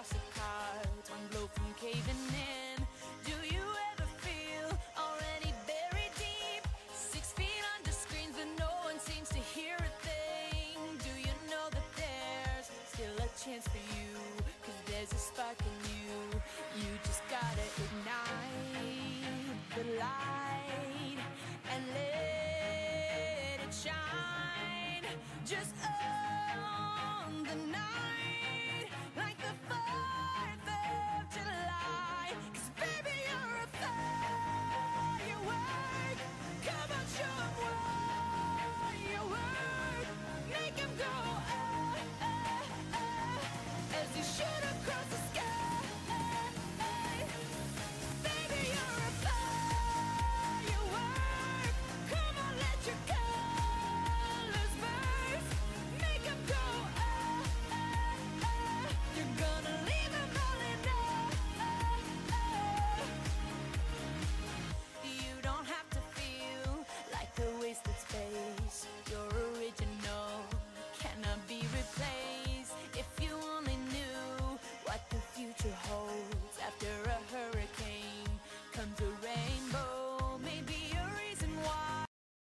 house of cards, one blow from caving in. Do you ever feel already buried deep? Six feet under screens, but no one seems to hear a thing. Do you know that there's still a chance for you? Cause there's a spark in you. You just gotta ignite the light and let it shine. Just across the